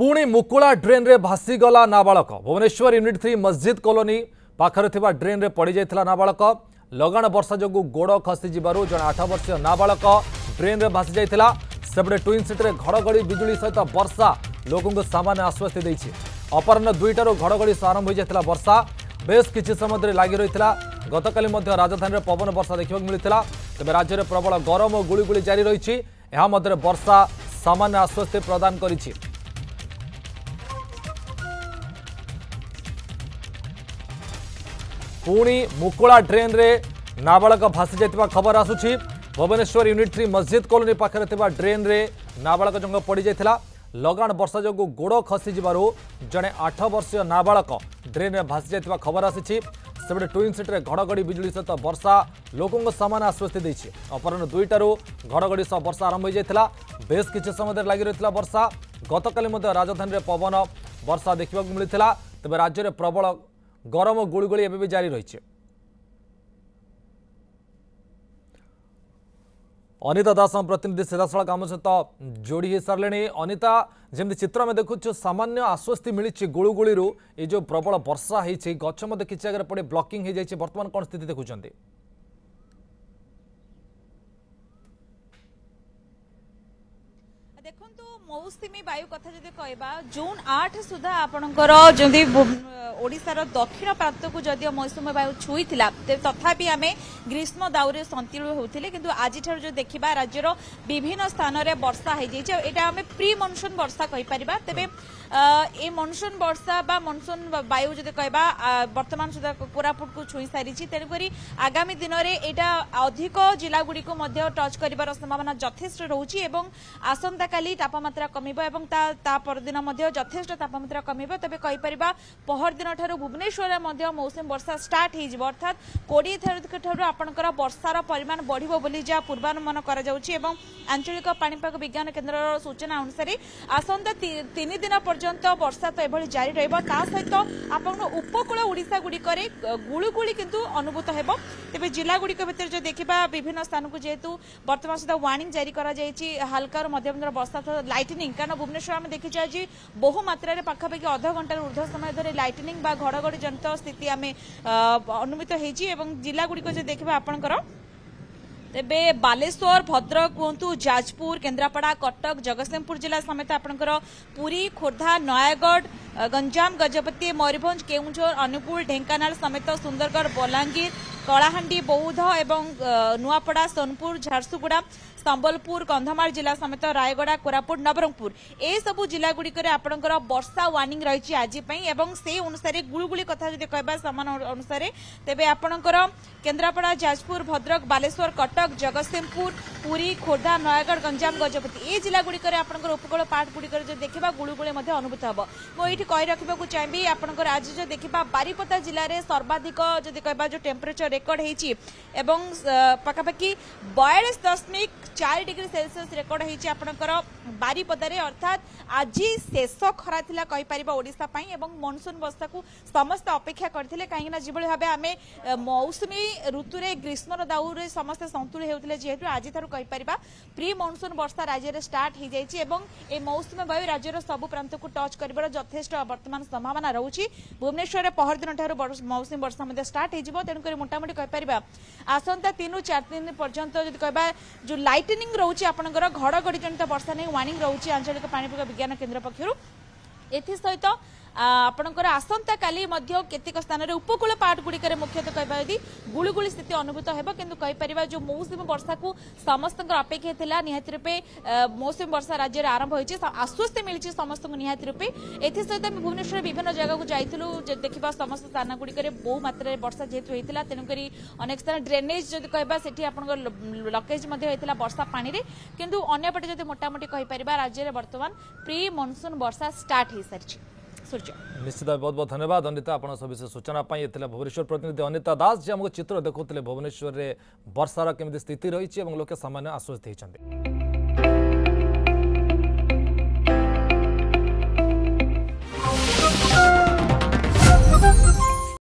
ପୁଣି ମୁକୁଳା ଡ୍ରେନ୍ରେ ଭାସିଗଲା ନାବାଳକ Bhubaneswar unit three Masjid colony ପାଖରେ ଥିବା ଡ୍ରେନ୍ରେ ପଡ଼ିଯାଇଥିଲା ନାବାଳକ ଲଗାଣ ବର୍ଷା ଯୋଗୁଁ ଗୋଡ଼ ଖସିଯିବାରୁ ଜଣେ ଆଠ ବର୍ଷୀୟ ନାବାଳକ ଡ୍ରେନ୍ରେ ଭାସିଯାଇଥିଲା ସେପଟେ ଟ୍ୱିନ୍ ସିଟିରେ ଘଡ଼ଘଡ଼ି ବିଜୁଳି ସହିତ ବର୍ଷା ଲୋକଙ୍କୁ ସାମାନ୍ୟ ଆଶ୍ୱସ୍ତି ଦେଇଛି ଅପରାହ୍ନ ଦୁଇଟାରୁ ଘଡ଼ଘଡ଼ି ସହ ଆରମ୍ଭ ହୋଇଯାଇଥିଲା ବର୍ଷା ବେଶ୍ କିଛି ସମୟ ଧରି ଲାଗି ରହିଥିଲା ଗତକାଲି ମଧ୍ୟ ରାଜଧାନୀରେ ପବନ ବର୍ଷା ଦେଖିବାକୁ ମିଳିଥିଲା ତେବେ ରାଜ୍ୟରେ ପ୍ରବଳ ଗରମ ଓ ଗୁଳିଗୁଳି ଜାରି ରହିଛି ଏହା ମଧ୍ୟରେ ବର୍ଷା ସାମାନ୍ୟ ଆଶ୍ୱସ୍ତି ପ୍ରଦାନ କରିଛି ପୁଣି ମୁକୁଳା ଡ୍ରେନ୍ରେ ନାବାଳକ ଭାସିଯାଇଥିବା ଖବର ଆସୁଛି Bhubaneswar unit three Masjid colony ପାଖରେ ଥିବା ଡ୍ରେନ୍ରେ ନାବାଳକ ଜଙ୍ଗ ପଡ଼ିଯାଇଥିଲା ଲଗାଣ ବର୍ଷା ଯୋଗୁଁ ଗୋଡ଼ ଖସିଯିବାରୁ ଜଣେ ଆଠ ବର୍ଷୀୟ ନାବାଳକ ଡ୍ରେନ୍ରେ ଭାସିଯାଇଥିବା ଖବର ଆସିଛି ସେପଟେ ଟୁଇନ୍ ସିଟିରେ ଘଡ଼ଘଡ଼ି ବିଜୁଳି ସହିତ ବର୍ଷା ଲୋକଙ୍କ ସାମାନ୍ୟ ଆଶ୍ୱସ୍ତି ଦେଇଛି ଅପରାହ୍ନ ଦୁଇଟାରୁ ଘଡ଼ଘଡ଼ି ସହ ବର୍ଷା ଆରମ୍ଭ ହୋଇଯାଇଥିଲା ବେଶ୍ କିଛି ସମୟ ଧରି ଲାଗି ରହିଥିଲା ବର୍ଷା ଗତକାଲି ମଧ୍ୟ ରାଜଧାନୀରେ ପବନ ବର୍ଷା ଦେଖିବାକୁ ମିଳିଥିଲା ତେବେ ରାଜ୍ୟରେ ପ୍ରବଳ ଗରମ ଗୁଳୁଗୁଳି ଏବେ ବି ଜାରି ରହିଛି ଅନିତା ଦାସ ପ୍ରତିନିଧି ସିଧାସଳଖ ଆମ ସହିତ ଯୋଡ଼ି ହୋଇସାରିଲେଣି ଅନିତା ଯେମିତି ଚିତ୍ର ଆମେ ଦେଖୁଛୁ ସାମାନ୍ୟ ଆଶ୍ୱସ୍ତି ମିଳିଛି ଗୁଳୁଗୁଳିରୁ ଏ ଯେଉଁ ପ୍ରବଳ ବର୍ଷା ହୋଇଛି ଗଛ ମଧ୍ୟ କିଛି ଆଗରେ ପଡ଼ି ବ୍ଲକିଂ ହୋଇଯାଇଛି ବର୍ତ୍ତମାନ କ'ଣ ସ୍ଥିତି ଦେଖୁଛନ୍ତି ଦେଖନ୍ତୁ ମୌସୁମୀ ବାୟୁ କଥା ଯଦି କହିବା ଜୁନ୍ ସୁଦ୍ଧା ଆପଣଙ୍କର ଯଦି ଓଡ଼ିଶାର ଦକ୍ଷିଣ ପ୍ରାନ୍ତକୁ ଯଦିଓ ମୌସୁମୀ ବାୟୁ ଛୁଇଁଥିଲା ତଥାପି ଆମେ ଗ୍ରୀଷ୍ମ ଦାଉରେ ସନ୍ତିଳ ହେଉଥିଲେ କିନ୍ତୁ ଆଜିଠାରୁ ଯଦି ଦେଖିବା ରାଜ୍ୟର ବିଭିନ୍ନ ସ୍ଥାନରେ ବର୍ଷା ହୋଇଯାଇଛି ଆଉ ଏଇଟା ଆମେ ପ୍ରି ମନସୁନ୍ ବର୍ଷା କହିପାରିବା ତେବେ ଏ ମନସୁନ ବର୍ଷା ବା ମନସୁନ ବାୟୁ ଯଦି କହିବା ବର୍ତ୍ତମାନ ସୁଦ୍ଧା କୋରାପୁଟକୁ ଛୁଇଁ ସାରିଛି ତେଣୁକରି ଆଗାମୀ ଦିନରେ ଏଇଟା ଅଧିକ ଜିଲ୍ଲାଗୁଡ଼ିକୁ ମଧ୍ୟ ଟଚ୍ କରିବାର ସମ୍ଭାବନା ଯଥେଷ୍ଟ ରହୁଛି ଏବଂ ଆସନ୍ତାକାଲି ତାପମାତ୍ରା କମିବ ଏବଂ ତା ପରଦିନ ମଧ୍ୟ ଯଥେଷ୍ଟ ତାପମାତ୍ରା କମିବ ତେବେ କହିପାରିବା ପହରଦିନଠାରୁ ଭୁବନେଶ୍ୱରରେ ମଧ୍ୟ ମୌସୁମୀ ବର୍ଷା ଷ୍ଟାର୍ଟ ହୋଇଯିବ ଅର୍ଥାତ୍ କୋଡ଼ିଏ ତାରିଖଠାରୁ ଆପଣଙ୍କର ବର୍ଷାର ପରିମାଣ ବଢ଼ିବ ବୋଲି ଯାହା ପୂର୍ବାନୁମାନ କରାଯାଉଛି ଏବଂ ଆଞ୍ଚଳିକ ପାଣିପାଗ ବିଜ୍ଞାନ କେନ୍ଦ୍ରର ସୂଚନା ଅନୁସାରେ ଆସନ୍ତା ତିନି ଦିନ পর্যন্ত বর্ষা তো এভাবে জারি রহব তা সহ আপনার উপকূল ওড়শা গুড়িকরে গুড়গুড়ি কিন্তু অনুভূত হব তবে জেলাগুড়ি ভিতরে যদি দেখা বিভিন্ন স্থানক যেহেতু বর্তমান সুদ্ধা ওয়ার্নিং জারি করা যাই হালকার মধ্যমর বর্ষা লাইটনিং কারণ ভুবনেশ্বর আমি দেখি আজ বহু মাত্রায় পাখাপাখি অধ ঘণ্টার ঊর্ধ্ব সময় ধরে লাইটনিং বা ঘড়ঘড়ি জনিত স্থিতি আমি অনুমিত হয়েছি এবং জেলাগুড়ি যদি দেখা আপনার তেবে বালেশ্বর ভদ্রকুন্তু ঝাজপুর কেন্দরাপাড়া কটক জগসবপুর জিলা समेत আপনক পুরী খুরধা নয়গড় গঞ্জাম গজপতি মরিবন্ধ কেউঞ্জর অনুপুল ঢেंकाনাল समेत সুন্দরগড় বোলাঙ্গির কলাহাণ্ডি বৌধ এবং নুয়াপাড়া সনপুর ঝাড়সুগুড়া ସମ୍ବଲପୁର କନ୍ଧମାଳ ଜିଲ୍ଲା ସମେତ ରାୟଗଡ଼ା କୋରାପୁଟ ନବରଙ୍ଗପୁର ଏସବୁ ଜିଲ୍ଲାଗୁଡ଼ିକରେ ଆପଣଙ୍କର ବର୍ଷା ୱାର୍ଣ୍ଣିଂ ରହିଛି ଆଜି ପାଇଁ ଏବଂ ସେହି ଅନୁସାରେ ଗୁଳୁଗୁଳି କଥା ଯଦି କହିବା ସମାନ ଅନୁସାରେ ତେବେ ଆପଣଙ୍କର କେନ୍ଦ୍ରାପଡ଼ା ଯାଜପୁର ଭଦ୍ରକ ବାଲେଶ୍ୱର କଟକ ଜଗତସିଂହପୁର ପୁରୀ ଖୋର୍ଦ୍ଧା ନୟାଗଡ଼ ଗଞ୍ଜାମ ଗଜପତି ଏ ଜିଲ୍ଲାଗୁଡ଼ିକରେ ଆପଣଙ୍କର ଉପକୂଳ ପାର୍ଟଗୁଡ଼ିକରେ ଯଦି ଦେଖିବା ଗୁଳୁଗୁଳି ମଧ୍ୟ ଅନୁଭୂତ ହେବ ମୁଁ ଏଇଠି କହି ରଖିବାକୁ ଚାହିଁବି ଆପଣଙ୍କର ଆଜି ଯେଉଁ ଦେଖିବା ବାରିପଦା ଜିଲ୍ଲାରେ ସର୍ବାଧିକ ଯଦି କହିବା ଯେଉଁ ଟେମ୍ପରେଚର ରେକର୍ଡ ହେଇଛି ଏବଂ ପାଖାପାଖି ବୟାଳିଶ ଦଶମିକ চারি ডিগ্রি সেলসিয়স রেকর্ড হয়েছে আপনার বারিপদার অর্থাৎ আজ শেষ খরা লা কইপার ওড়শা এবং মনসুন বর্ষা সমস্ত অপেক্ষা করে কিনা যেভাবে ভাবে আমি মৌসুমী ঋতুরে গ্রীষ্মর দাউরে সমস্তে সন্তুলি হেউলে যেহেতু আজ ঠার কইপার প্রি মনসুন বর্ষা রাজ্যের স্টার্ট হয়ে যাই এবং এই মৌসুমী বায়ু রাজ্যের সবু প্রান্তকে টচ করবার যথেষ্ট বর্তমান সম্ভাবনা রয়েছে ভুবনেশ্বরের পহরদিন ঠার মৌসুমী বর্ষা মধ্যে স্টার্ট হয়ে তেমক মোটামুটি কইপার আসন্তা তিন চার দিন পর্যন্ত যদি কহবা যে লাইট ଟାଇଟେନିଂ ରହୁଛି ଆପଣଙ୍କର ଘଡ଼ଘଡ଼ିଜନିତ ବର୍ଷା ନେଇ ୱାର୍ଣ୍ଣିଂ ରହୁଛି ଆଞ୍ଚଳିକ ପାଣିପାଗ ବିଜ୍ଞାନ କେନ୍ଦ୍ର ପକ୍ଷରୁ ଏଥିସହିତ ଆପଣଙ୍କର ଆସନ୍ତାକାଲି ମଧ୍ୟ କେତେକ ସ୍ଥାନରେ ଉପକୂଳ ପାହାଡ଼ଗୁଡ଼ିକରେ ମୁଖ୍ୟତଃ କହିବା ଯଦି ଗୁଳିଗୁଳି ସ୍ଥିତି ଅନୁଭୂତ ହେବ କିନ୍ତୁ କହିପାରିବା ଯେଉଁ ମୌସୁମୀ ବର୍ଷାକୁ ସମସ୍ତଙ୍କର ଅପେକ୍ଷା ଥିଲା ନିହାତି ରୂପେ ମୌସୁମୀ ବର୍ଷା ରାଜ୍ୟରେ ଆରମ୍ଭ ହୋଇଛି ଆଶ୍ୱସ୍ତି ମିଳିଛି ସମସ୍ତଙ୍କୁ ନିହାତି ରୂପେ ଏଥିସହିତ ଆମେ ଭୁବନେଶ୍ୱର ବିଭିନ୍ନ ଜାଗାକୁ ଯାଇଥିଲୁ ଦେଖିବା ସମସ୍ତ ସ୍ଥାନଗୁଡ଼ିକରେ ବହୁ ମାତ୍ରାରେ ବର୍ଷା ଯେହେତୁ ହୋଇଥିଲା ତେଣୁକରି ଅନେକ ସ୍ଥାନ ଡ୍ରେନେଜ୍ ଯଦି କହିବା ସେଠି ଆପଣଙ୍କ ଲକେଜ୍ ମଧ୍ୟ ହୋଇଥିଲା ବର୍ଷା ପାଣିରେ କିନ୍ତୁ ଅନ୍ୟପଟେ ଯଦି মোটামুটি কহিপার রাজ্যের বর্তমান প্রি মনসুন বর্ষা স্টার্ট হয়ে সারিছে ସୂର୍ଯ୍ୟ ନିଶ୍ଚିତ ବହୁତ ବହୁତ ଧନ୍ୟବାଦ ଅନିତା ଆପଣଙ୍କ ସବିଶେଷ ସୂଚନା ପାଇଁ ଏଥିଲା ଭୁବନେଶ୍ୱର ପ୍ରତିନିଧି ଅନିତା ଦାସ ଯିଏ ଆମକୁ ଚିତ୍ର ଦେଖୁଥିଲେ ଭୁବନେଶ୍ୱରରେ ବର୍ଷାର କେମିତି ସ୍ଥିତି ରହିଛି ଏବଂ ଲୋକେ ସାମାନ୍ୟ ଆଶ୍ୱସ୍ତି ହୋଇଛନ୍ତି